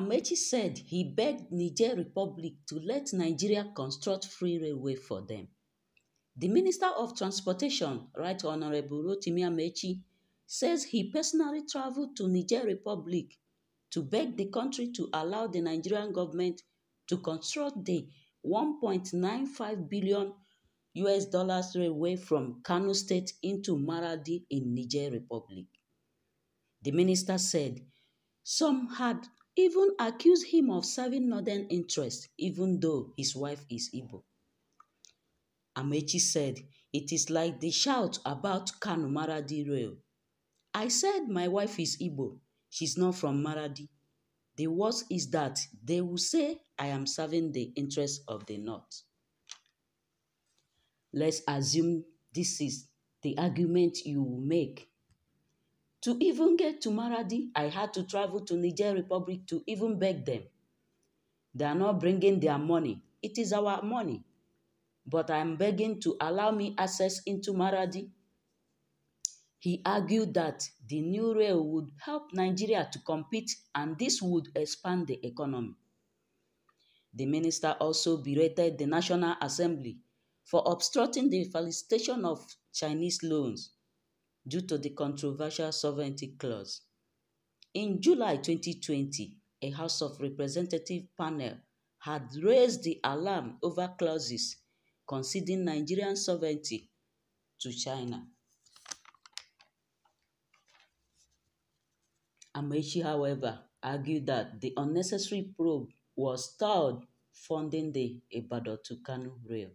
Amaechi said he begged Niger Republic to let Nigeria construct free railway for them. The Minister of Transportation, Right Honorable Rotimi Amaechi, says he personally traveled to Niger Republic to beg the country to allow the Nigerian government to construct the 1.95 billion US dollars railway from Kano State into Maradi in Niger Republic. The minister said some had even accused him of serving northern interests even though his wife is Igbo. Amaechi said it is like the shout about Kano Maradi rail. I said my wife is Igbo, she's not from Maradi. The worst is that they will say I am serving the interests of the North. Let's assume this is the argument you will make. To even get to Maradi, I had to travel to Niger Republic to even beg them. They are not bringing their money. It is our money. But I am begging to allow me access into Maradi. He argued that the new rail would help Nigeria to compete and this would expand the economy. The minister also berated the National Assembly for obstructing the facilitation of Chinese loans due to the controversial sovereignty clause. In July 2020, a House of Representatives panel had raised the alarm over clauses conceding Nigerian sovereignty to China. Amaechi, however, argued that the unnecessary probe was stalled funding the Ibadan to Kano rail.